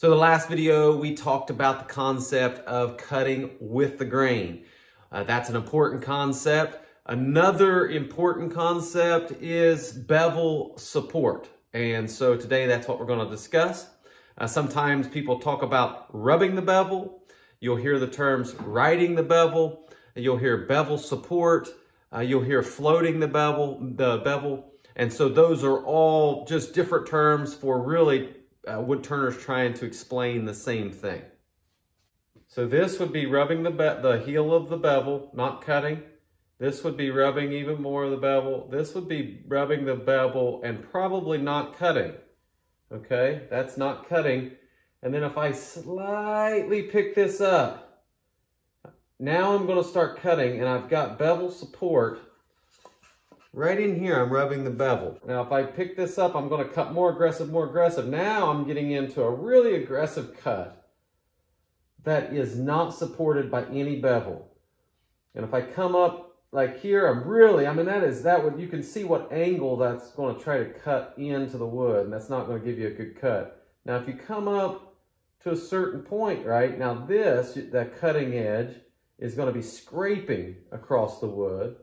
So the last video, we talked about the concept of cutting with the grain. Uh, that's an important concept. Another important concept is bevel support. And so today that's what we're gonna discuss. Uh, sometimes people talk about rubbing the bevel. You'll hear the terms riding the bevel. You'll hear bevel support. Uh, you'll hear floating the bevel, the bevel. And so those are all just different terms for really uh, wood turners trying to explain the same thing. So this would be rubbing the, the heel of the bevel, not cutting. This would be rubbing even more of the bevel. This would be rubbing the bevel and probably not cutting. Okay, that's not cutting. And then if I slightly pick this up, now I'm gonna start cutting and I've got bevel support. Right in here, I'm rubbing the bevel. Now, if I pick this up, I'm gonna cut more aggressive, more aggressive. Now I'm getting into a really aggressive cut that is not supported by any bevel. And if I come up like here, I'm really, I mean, that is, that what you can see what angle that's going to try to cut into the wood, and that's not going to give you a good cut. Now, if you come up to a certain point, right, now this, that cutting edge, is going to be scraping across the wood,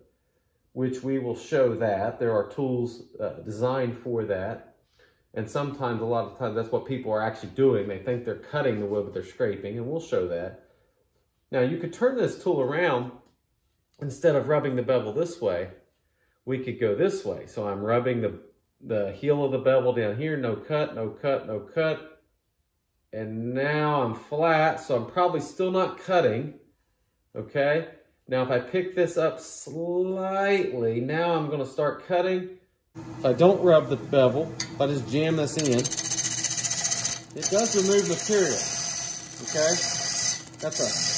which we will show that. There are tools uh, designed for that. And sometimes, a lot of times, that's what people are actually doing. They think they're cutting the wood, but they're scraping, and we'll show that. Now, you could turn this tool around instead of rubbing the bevel this way, we could go this way. So I'm rubbing the, the heel of the bevel down here, no cut, no cut, no cut. And now I'm flat, so I'm probably still not cutting, okay? Now if I pick this up slightly, now I'm gonna start cutting. If I don't rub the bevel, I just jam this in, it does remove material, okay? That's a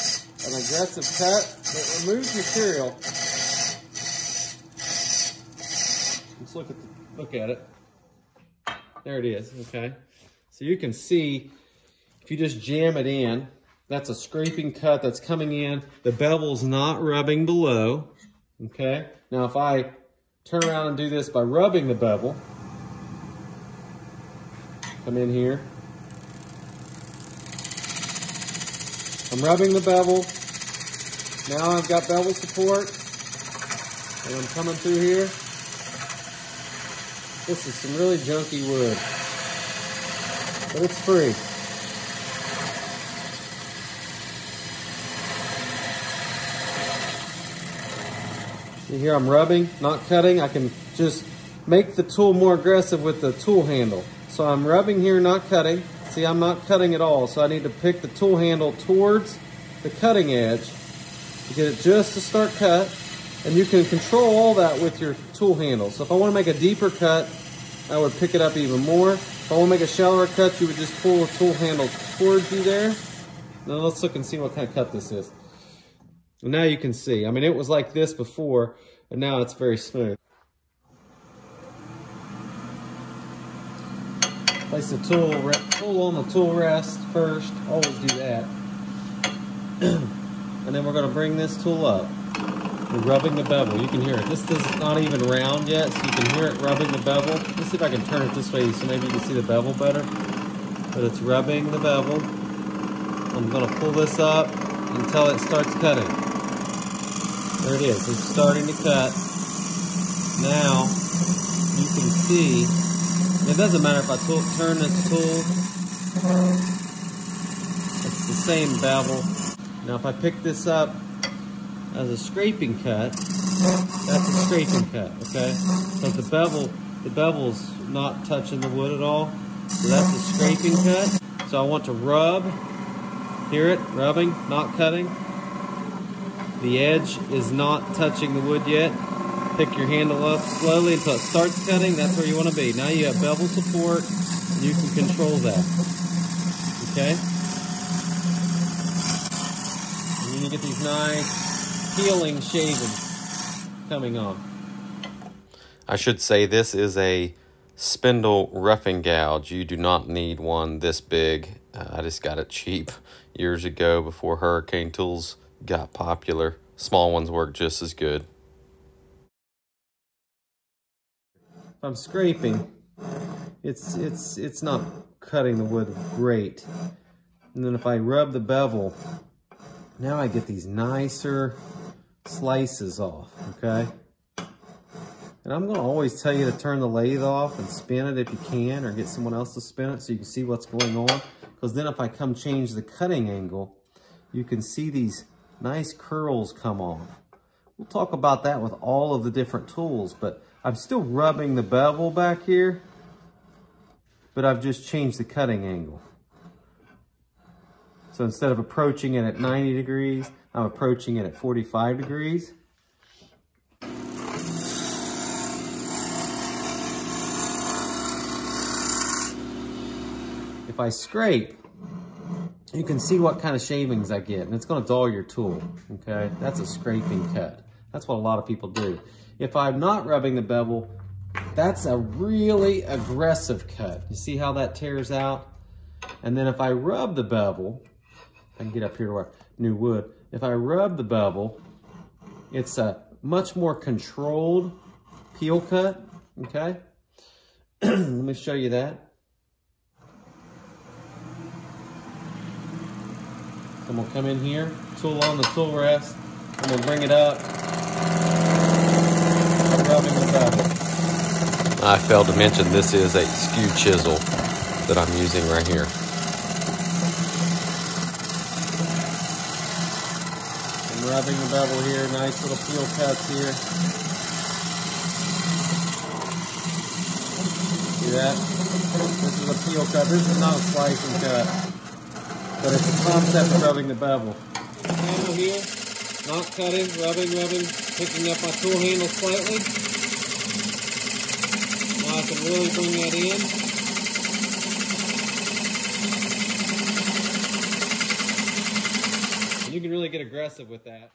an aggressive cut that removes material. Let's look at the, look at it. There it is, okay. So you can see, if you just jam it in, that's a scraping cut that's coming in. The bevel's not rubbing below, okay. Now if I turn around and do this by rubbing the bevel, come in here, I'm rubbing the bevel. Now I've got bevel support. And I'm coming through here. This is some really junky wood. But it's free. See here I'm rubbing, not cutting. I can just make the tool more aggressive with the tool handle. So I'm rubbing here, not cutting. See, I'm not cutting at all, so I need to pick the tool handle towards the cutting edge to get it just to start cut. And you can control all that with your tool handle. So if I want to make a deeper cut, I would pick it up even more. If I want to make a shallower cut, you would just pull the tool handle towards you there. Now let's look and see what kind of cut this is. And now you can see. I mean, it was like this before, and now it's very smooth. Place the tool, tool on the tool rest first. Always do that. and then we're going to bring this tool up. We're rubbing the bevel. You can hear it. This is not even round yet, so you can hear it rubbing the bevel. Let's see if I can turn it this way so maybe you can see the bevel better. But it's rubbing the bevel. I'm going to pull this up until it starts cutting. There it is. It's starting to cut. Now, you can see it doesn't matter if I tool, turn this tool. It's the same bevel. Now if I pick this up as a scraping cut, that's a scraping cut, okay? So the bevel, the bevel's not touching the wood at all. So that's a scraping cut. So I want to rub, hear it, rubbing, not cutting. The edge is not touching the wood yet. Pick your handle up slowly until it starts cutting. That's where you want to be. Now you have bevel support. You can control that. Okay? And you get these nice peeling shavings coming on. I should say this is a spindle roughing gouge. You do not need one this big. Uh, I just got it cheap years ago before hurricane tools got popular. Small ones work just as good. I'm scraping, it's it's it's not cutting the wood great. And then if I rub the bevel, now I get these nicer slices off, okay? And I'm gonna always tell you to turn the lathe off and spin it if you can, or get someone else to spin it so you can see what's going on. Because then if I come change the cutting angle, you can see these nice curls come off. We'll talk about that with all of the different tools, but I'm still rubbing the bevel back here, but I've just changed the cutting angle. So instead of approaching it at 90 degrees, I'm approaching it at 45 degrees. If I scrape, you can see what kind of shavings I get, and it's gonna dull your tool, okay? That's a scraping cut. That's what a lot of people do. If I'm not rubbing the bevel, that's a really aggressive cut. You see how that tears out? And then if I rub the bevel, I can get up here to our new wood. If I rub the bevel, it's a much more controlled peel cut, okay? Let me show you that. I'm gonna come in here, tool on the tool rest. I'm gonna bring it up. Rubbing the bevel. I failed to mention this is a skew chisel that I'm using right here. I'm rubbing the bevel here, nice little peel cuts here. See that? This is a peel cut. This is not a slicing cut but it's a concept of rubbing the bevel. Handle here, not cutting, rubbing, rubbing, picking up my tool handle slightly. Now I can really bring that in. And you can really get aggressive with that.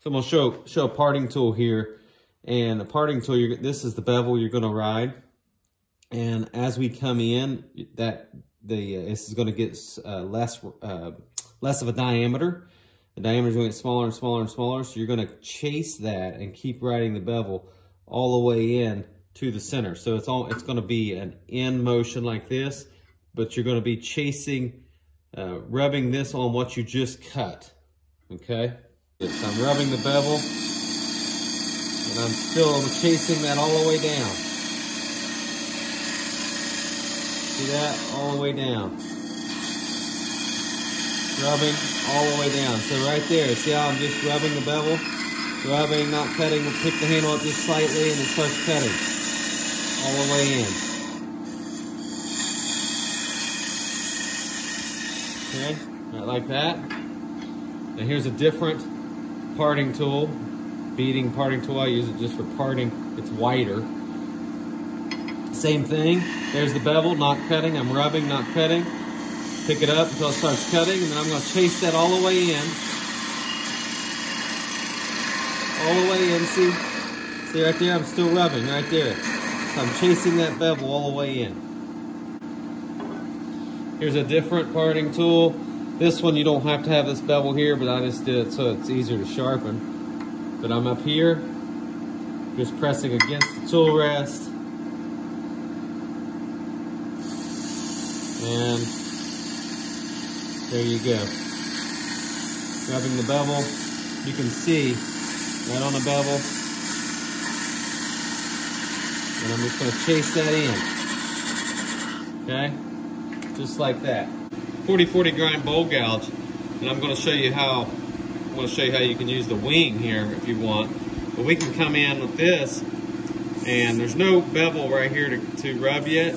So I'm gonna show show a parting tool here, and a parting tool. this is the bevel you're gonna ride, and as we come in, that the uh, this is going to get uh, less uh, less of a diameter. The diameter is going to get smaller and smaller and smaller. So you're going to chase that and keep riding the bevel all the way in to the center. So it's all it's going to be an in motion like this, but you're going to be chasing, uh, rubbing this on what you just cut. Okay. So I'm rubbing the bevel, and I'm still chasing that all the way down. See that? All the way down. Rubbing all the way down. So right there, see how I'm just rubbing the bevel? Rubbing, not cutting. We'll pick the handle up just slightly and it starts cutting. All the way in. Okay, right like that. Now here's a different parting tool. Beading parting tool. I use it just for parting. It's wider. Same thing. There's the bevel, not cutting. I'm rubbing, not cutting. Pick it up until it starts cutting, and then I'm going to chase that all the way in. All the way in, see? See right there? I'm still rubbing right there. So I'm chasing that bevel all the way in. Here's a different parting tool. This one, you don't have to have this bevel here, but I just did it so it's easier to sharpen. But I'm up here, just pressing against the tool rest. And there you go. Grabbing the bevel, you can see right on the bevel. And I'm just gonna chase that in. Okay? Just like that. 40-40 grind bowl gouge. And I'm gonna show you how, I'm gonna show you how you can use the wing here if you want. But we can come in with this and there's no bevel right here to, to rub yet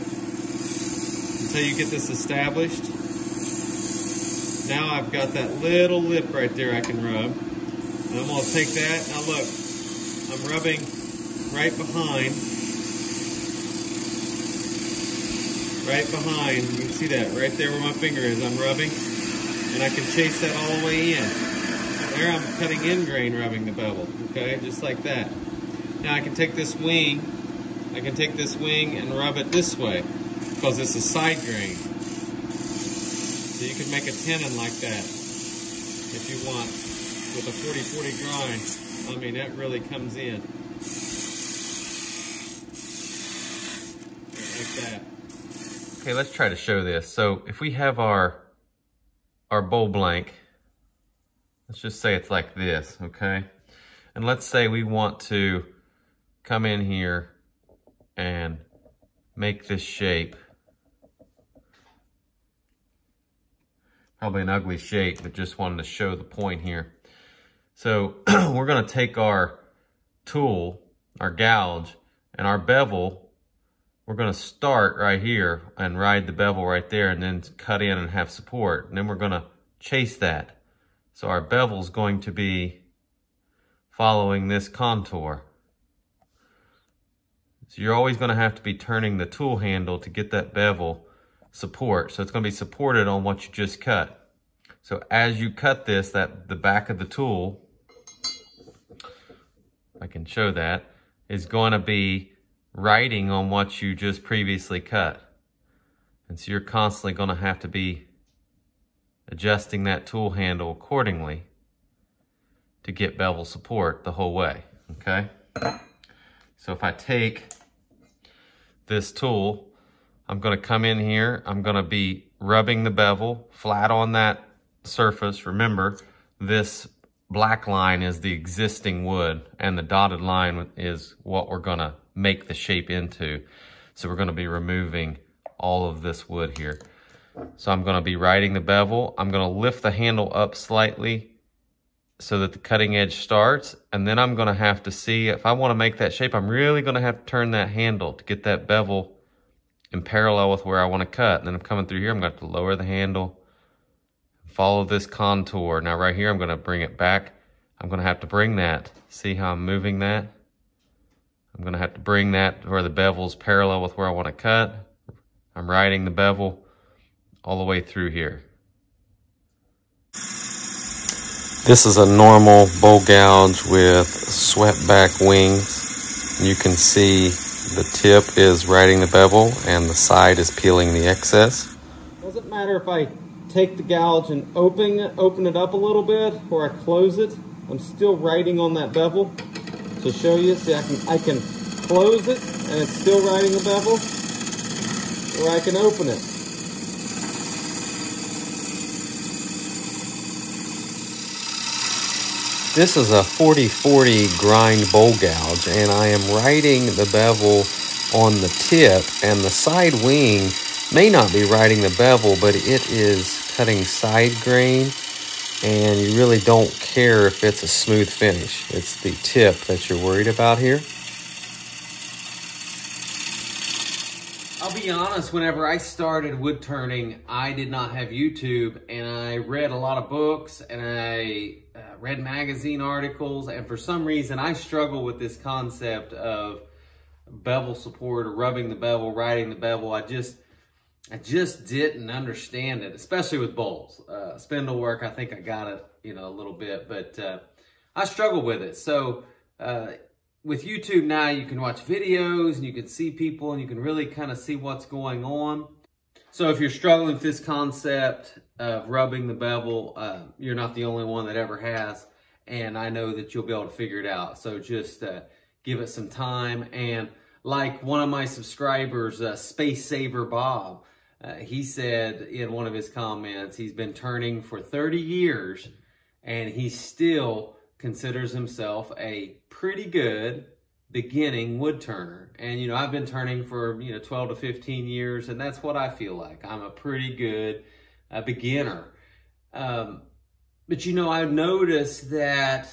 until you get this established. Now I've got that little lip right there I can rub. And I'm going to take that. Now look, I'm rubbing right behind. Right behind. You can see that right there where my finger is. I'm rubbing. And I can chase that all the way in. There I'm cutting in grain rubbing the bevel. Okay, just like that. Now I can take this wing. I can take this wing and rub it this way because it's a side grain. So you can make a tenon like that if you want with a 40-40 grind. I mean, that really comes in. Like that. Okay, let's try to show this. So if we have our, our bowl blank, let's just say it's like this, okay? And let's say we want to come in here and make this shape. Probably an ugly shape, but just wanted to show the point here. So we're gonna take our tool, our gouge, and our bevel, we're gonna start right here and ride the bevel right there and then cut in and have support. And then we're gonna chase that. So our bevel is going to be following this contour. So you're always gonna have to be turning the tool handle to get that bevel support. So it's gonna be supported on what you just cut. So as you cut this, that the back of the tool, I can show that, is gonna be riding on what you just previously cut. And so you're constantly gonna have to be adjusting that tool handle accordingly to get bevel support the whole way, okay? So if I take this tool, I'm gonna come in here, I'm gonna be rubbing the bevel flat on that surface. Remember, this black line is the existing wood and the dotted line is what we're gonna make the shape into. So we're gonna be removing all of this wood here. So I'm gonna be riding the bevel. I'm gonna lift the handle up slightly so that the cutting edge starts. And then I'm gonna have to see, if I wanna make that shape, I'm really gonna have to turn that handle to get that bevel in parallel with where I wanna cut. And then I'm coming through here, I'm gonna have to lower the handle, follow this contour. Now right here, I'm gonna bring it back. I'm gonna have to bring that. See how I'm moving that? I'm gonna have to bring that where the bevel's parallel with where I wanna cut. I'm riding the bevel all the way through here. This is a normal bowl gouge with swept back wings. You can see the tip is riding the bevel and the side is peeling the excess. Doesn't matter if I take the gouge and open it, open it up a little bit or I close it. I'm still riding on that bevel. To show you, see I can, I can close it and it's still riding the bevel or I can open it. This is a 40-40 grind bowl gouge and I am riding the bevel on the tip and the side wing may not be riding the bevel but it is cutting side grain and you really don't care if it's a smooth finish. It's the tip that you're worried about here. I'll be honest, whenever I started wood turning, I did not have YouTube and I read a lot of books and I uh, read magazine articles and for some reason I struggle with this concept of bevel support or rubbing the bevel, riding the bevel. I just, I just didn't understand it, especially with bowls. Uh, spindle work, I think I got it, you know, a little bit, but uh, I struggle with it. So uh, with YouTube now, you can watch videos and you can see people and you can really kind of see what's going on. So if you're struggling with this concept of rubbing the bevel, uh, you're not the only one that ever has. And I know that you'll be able to figure it out. So just uh, give it some time. And like one of my subscribers, uh, Space Saver Bob, uh, he said in one of his comments, he's been turning for 30 years and he's still considers himself a pretty good beginning wood turner. And, you know, I've been turning for, you know, 12 to 15 years, and that's what I feel like. I'm a pretty good uh, beginner. Um, but, you know, I've noticed that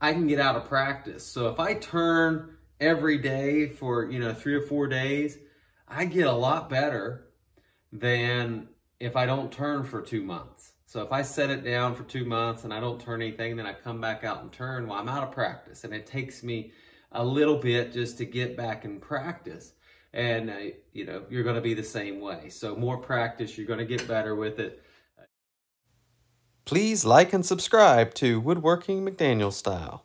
I can get out of practice. So if I turn every day for, you know, three or four days, I get a lot better than if I don't turn for two months. So if I set it down for two months and I don't turn anything, then I come back out and turn, well, I'm out of practice. And it takes me a little bit just to get back in practice. And, uh, you know, you're going to be the same way. So more practice, you're going to get better with it. Please like and subscribe to Woodworking McDaniel Style.